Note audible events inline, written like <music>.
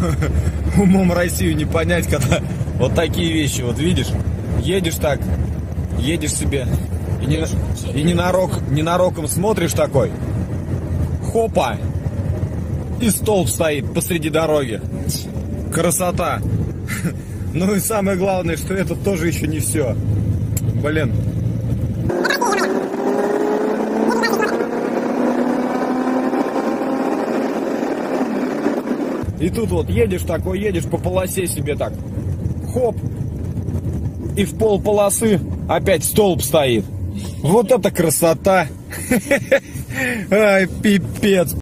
<laughs> умом Россию не понять, когда вот такие вещи, вот видишь, едешь так, едешь себе, и, не, и ненарок, ненароком смотришь такой, хопа, и столб стоит посреди дороги. Красота. <laughs> Ну и самое главное, что это тоже еще не все. Блин. И тут вот едешь такой, едешь по полосе себе так. Хоп. И в пол полосы опять столб стоит. Вот это красота. <laughs> Ай, пипец.